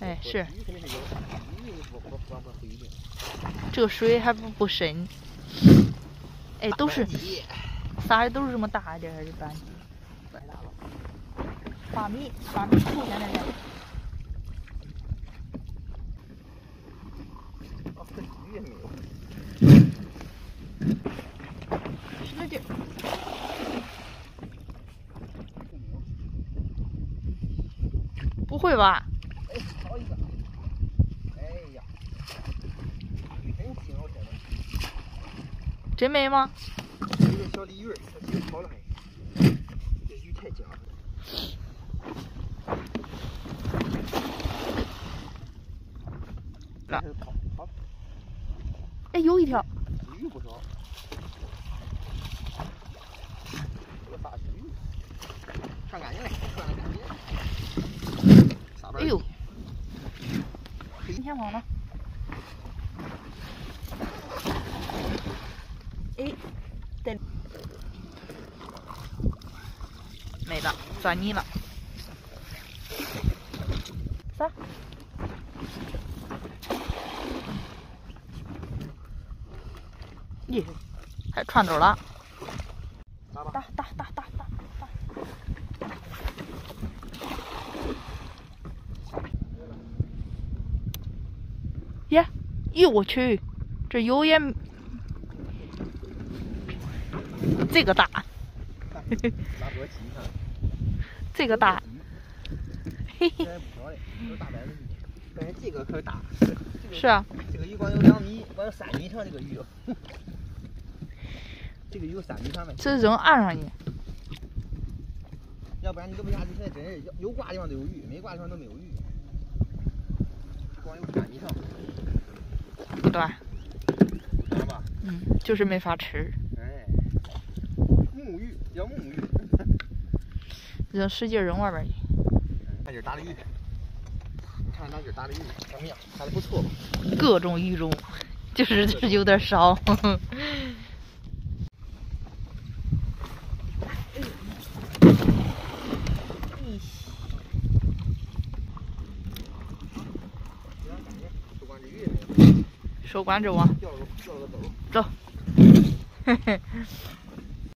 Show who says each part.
Speaker 1: 哎，是。这个水还不不深。哎，都是，撒的都是这么大一点儿的斑鸡。
Speaker 2: 太大了。
Speaker 1: 八米，八米出现在这。
Speaker 2: 哦，这鱼也没有。
Speaker 1: 使劲。不会吧？
Speaker 2: 哎，好一个！哎呀，真轻，我天呐！
Speaker 1: 真没吗？
Speaker 2: 有个小鲤鱼，它挺好了还。这鱼太假了。
Speaker 1: 来，
Speaker 2: 跑跑。
Speaker 1: 哎，有一条。
Speaker 2: 鱼不少。这个大鱼，看干净了，穿的干净。
Speaker 1: 哎呦，黑天王呢？哎，在，没了，钻腻了。啥？咦，还串走了。打打打打打打。耶！咦，我去，这油烟这个大，这个大，嘿嘿。
Speaker 2: 这个可大。
Speaker 1: 是啊。
Speaker 2: 这个鱼光有两米，光有三米长，这个鱼。这个鱼有三米长呗。
Speaker 1: 这扔岸上去。
Speaker 2: 要不然你都不下去，现在真是有有挂的地方都有鱼，没挂的地方都没有鱼。光有三米长。
Speaker 1: 不短，
Speaker 2: 短吧？
Speaker 1: 嗯，就是没法吃。
Speaker 2: 哎，木鱼。
Speaker 1: 扔使劲扔外边去。
Speaker 2: 看今儿打的鱼，看咱今儿打的鱼怎么样？打的不错吧？
Speaker 1: 各种鱼种，就是就是有点少。收管着我，走。嘿嘿。